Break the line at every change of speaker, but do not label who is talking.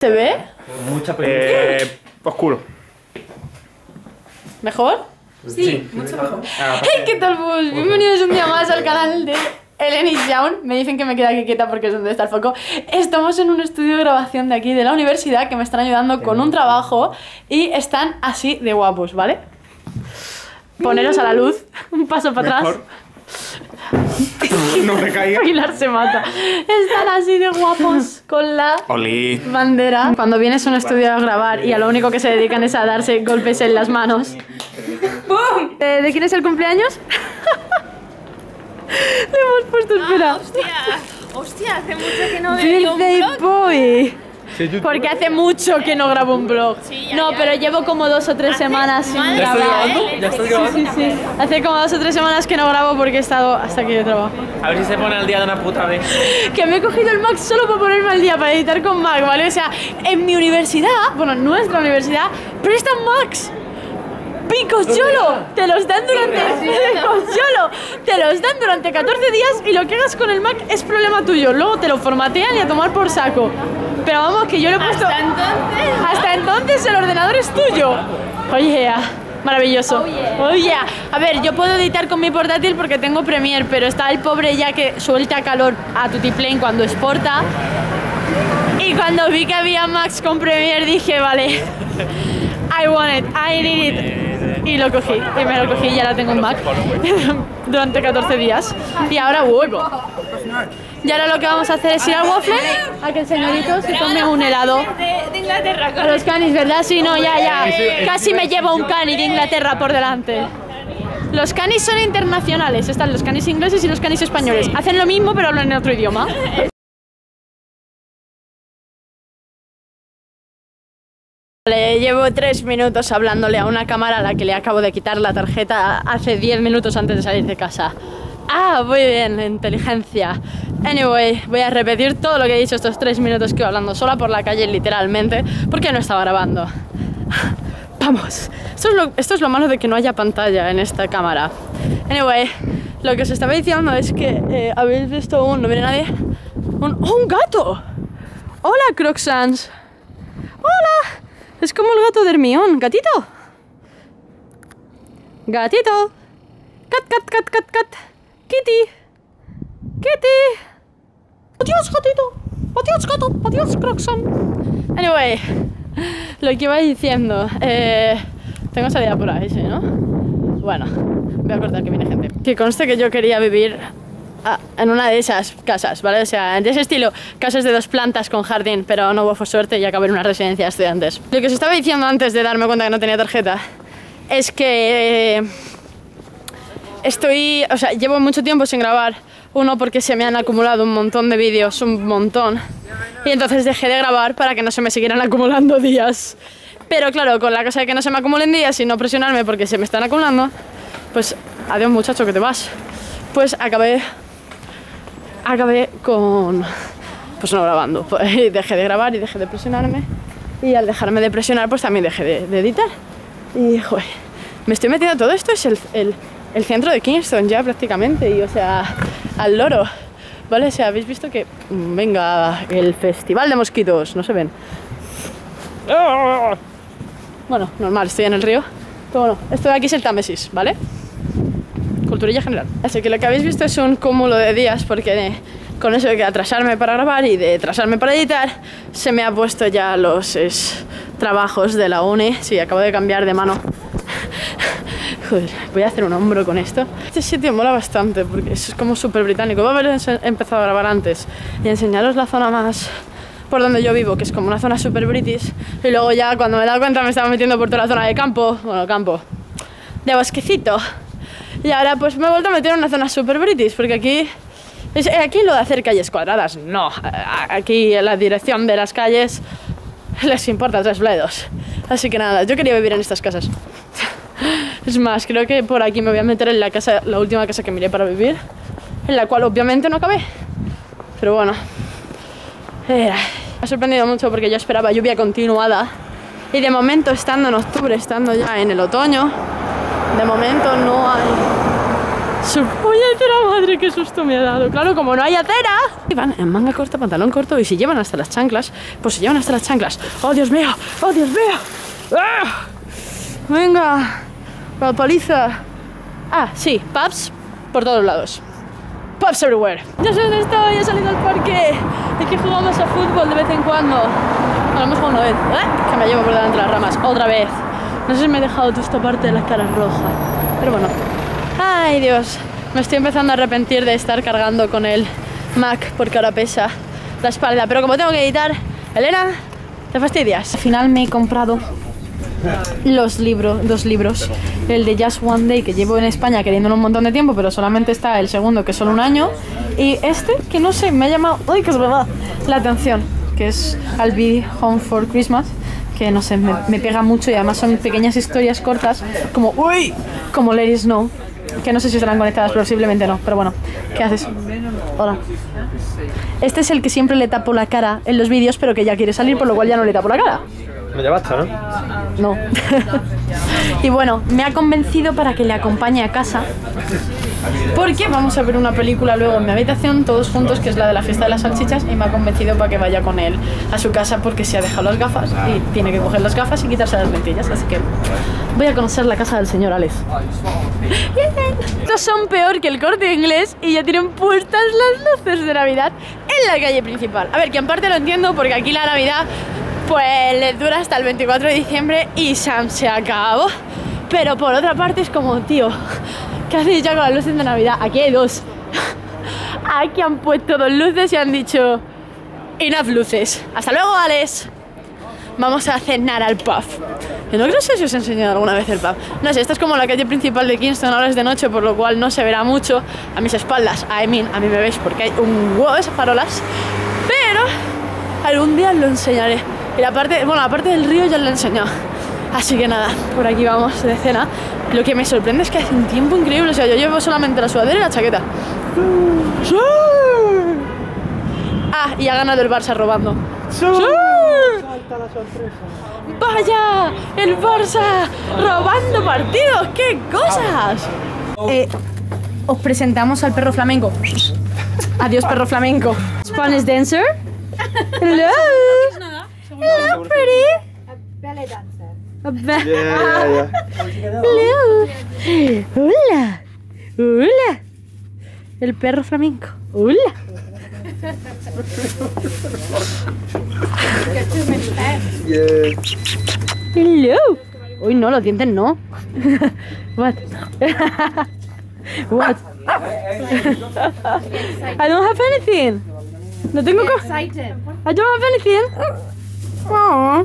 ¿Se ve?
Mucha
Eh, oscuro.
¿Mejor?
Sí, mucho mejor.
Hey, ¿qué tal, pues? Bienvenidos un día más al canal de Eleni Young. Me dicen que me queda aquí quieta porque es donde está el foco. Estamos en un estudio de grabación de aquí de la universidad que me están ayudando con un trabajo y están así de guapos, ¿vale? Poneros a la luz, un paso para atrás.
Mejor. no te caigas.
Pilar se mata. Están así de guapos con la
Oli.
bandera. Cuando vienes a un estudio a grabar y a lo único que se dedican es a darse golpes en las manos. ¡Bum! Eh, ¿De quién es el cumpleaños? Le hemos puesto, espera.
Hostia, hostia, hace mucho que no veo un
Birthday
vlog.
Boy. Porque hace mucho que no grabo un vlog.
Sí, ya,
no, pero llevo como dos o tres semanas sin
Madre
¿Ya estás
grabar.
grabando?
¿eh?
¿Ya estás
Sí,
grabando?
Sí, sí. Hace como dos o tres semanas que no grabo porque he estado hasta aquí de trabajo.
A ver si se pone al día de una puta vez.
Que me he cogido el Mac solo para ponerme al día, para editar con Mac, ¿vale? O sea, en mi universidad, bueno, en nuestra universidad, prestan Macs. Picos YOLO, te los dan durante Picos YOLO, te los dan durante 14 días y lo que hagas con el Mac es problema tuyo. Luego te lo formatean y a tomar por saco. Pero vamos, que yo lo he puesto.
Hasta entonces.
Hasta entonces el ordenador es tuyo. Oye, yeah. maravilloso.
Oh, yeah.
A ver, yo puedo editar con mi portátil porque tengo Premiere, pero está el pobre ya que suelta calor a Tutiplane cuando exporta. Y cuando vi que había Max con Premiere dije, vale, I want it, I need it. Y lo cogí, y me lo cogí y ya la tengo en Mac durante 14 días. Y ahora vuelvo. Y ahora lo que vamos a hacer es ir al waffle a que el señorito se tome un helado.
De, Inglaterra,
A los canis, ¿verdad? Sí, no, ya, ya. Casi me llevo un cani de Inglaterra por delante. Los canis son internacionales. Están los canis ingleses y los canis españoles. Hacen lo mismo, pero hablan en otro idioma. Le llevo tres minutos hablándole a una cámara a la que le acabo de quitar la tarjeta hace diez minutos antes de salir de casa. Ah, muy bien, inteligencia. Anyway, voy a repetir todo lo que he dicho estos tres minutos que iba hablando sola por la calle, literalmente, porque no estaba grabando. Vamos, esto es, lo, esto es lo malo de que no haya pantalla en esta cámara. Anyway, lo que os estaba diciendo es que eh, habéis visto un. ¿No viene nadie? Un, ¡Oh, un gato! Hola, Crocsans. Hola. Es como el gato de Hermión. Gatito. Gatito. Cat, cat, cat, cat, cat. Kitty. Kitty. Adiós, gatito. Adiós, gato. Adiós, Croxan. Anyway, lo que iba diciendo. Eh, tengo salida por ahí, ¿sí, no? Bueno, voy a cortar que viene gente. Que conste que yo quería vivir ah, en una de esas casas, ¿vale? O sea, de ese estilo, casas de dos plantas con jardín, pero no hubo suerte y acabé en una residencia de estudiantes. Lo que os estaba diciendo antes de darme cuenta que no tenía tarjeta es que eh, estoy, o sea, llevo mucho tiempo sin grabar. Uno porque se me han acumulado un montón de vídeos, un montón. Y entonces dejé de grabar para que no se me siguieran acumulando días. Pero claro, con la cosa de que no se me acumulen días y no presionarme porque se me están acumulando, pues adiós muchacho que te vas. Pues acabé acabé con pues no grabando. Dejé de grabar y dejé de presionarme. Y al dejarme de presionar, pues también dejé de, editar. Y joder, me estoy metiendo todo esto, es el, el centro de Kingston ya prácticamente. Y o sea, al loro. ¿Vale? O sea, habéis visto que. mm, Venga, el festival de mosquitos, no se ven. Bueno, normal, estoy en el río. Pero bueno, esto de aquí es el Támesis, ¿vale? Culturilla general. Así que lo que habéis visto es un cúmulo de días porque con eso de que atrasarme para grabar y de atrasarme para editar, se me ha puesto ya los trabajos de la uni. Sí, acabo de cambiar de mano. Joder, voy a hacer un hombro con esto. Este sitio mola bastante porque es como súper británico. Voy a haber empezado a grabar antes y enseñaros la zona más por donde yo vivo, que es como una zona súper british. Y luego ya cuando me he dado cuenta me estaba metiendo por toda la zona de campo, bueno, campo, de bosquecito. Y ahora pues me he vuelto a meter en una zona súper british, porque aquí... aquí lo de hacer calles cuadradas, no. Aquí la dirección de las calles les importa tres bledos. Así que nada, yo quería vivir en estas casas. Es más, creo que por aquí me voy a meter en la casa, la última casa que miré para vivir, en la cual obviamente no acabé. Pero bueno, eh, me ha sorprendido mucho porque yo esperaba lluvia continuada y de momento estando en octubre, estando ya en el otoño, de momento no hay Su puñetera madre, qué susto me ha dado. Claro, como no hay acera. Y Van en manga corta, pantalón corto y si llevan hasta las chanclas, pues se llevan hasta las chanclas. ¡Oh, Dios mío! ¡Oh, Dios mío! ¡Ah! Venga, la paliza. Ah, sí, pubs por todos lados. Pubs everywhere. Ya sé dónde estoy, he salido al parque. Aquí jugamos a fútbol de vez en cuando. A lo mejor una vez. ¡Ah! Que me llevo por delante de las ramas. Otra vez. No sé si me he dejado toda esta parte de la cara roja. Pero bueno. Ay, Dios. Me estoy empezando a arrepentir de estar cargando con el Mac porque ahora pesa la espalda. Pero como tengo que editar, Elena, te fastidias. Al final me he comprado los libros, dos libros. El de Just One Day, que llevo en España queriéndolo un montón de tiempo, pero solamente está el segundo, que es solo un año. Y este, que no sé, me ha llamado, ¡ay, que es verdad! La atención, que es I'll Be Home for Christmas, que no sé, me, me pega mucho y además son pequeñas historias cortas, como, ¡uy! Como Let It Snow, que no sé si estarán conectadas, posiblemente no, pero bueno, ¿qué haces? Hola. Este es el que siempre le tapo la cara en los vídeos, pero que ya quiere salir, por lo cual ya no le tapo la cara.
Me llevaste, ¿no?
No. y bueno, me ha convencido para que le acompañe a casa. Porque vamos a ver una película luego en mi habitación, todos juntos, que es la de la fiesta de las salchichas, y me ha convencido para que vaya con él a su casa porque se ha dejado las gafas y tiene que coger las gafas y quitarse las lentillas. Así que voy a conocer la casa del señor Alex. Estos son peor que el corte inglés y ya tienen puestas las luces de Navidad en la calle principal. A ver, que en parte lo entiendo porque aquí la Navidad pues les dura hasta el 24 de diciembre y Sam se acabó. Pero por otra parte es como, tío, ¿qué hacéis ya con las luces de Navidad? Aquí hay dos. Aquí han puesto dos luces y han dicho, enough luces. Hasta luego, Alex. Vamos a cenar al pub. Yo no creo si os he enseñado alguna vez el pub. No sé, esta es como la calle principal de Kingston, ahora es de noche, por lo cual no se verá mucho a mis espaldas. I mean, a mí me veis porque hay un huevo de farolas. Pero algún día lo enseñaré. Y la parte, bueno, la parte del río ya lo he enseñado. Así que nada, por aquí vamos de cena. Lo que me sorprende es que hace un tiempo increíble. O sea, yo llevo solamente la sudadera y la chaqueta. ¡Sí! Ah, y ha ganado el Barça robando. ¡Sí! ¡Vaya! ¡El Barça robando partidos! ¡Qué cosas! Eh, os presentamos al perro flamenco. Adiós, perro flamenco. Spanish dancer. Hello. Hello, pretty.
Ballet dancer.
A ba- Hello. Hola. Hola. El perro flamenco. Hola. Hello. Uy, no, los dientes no. What? What? I don't have anything. No tengo co-. I don't have anything. Xe.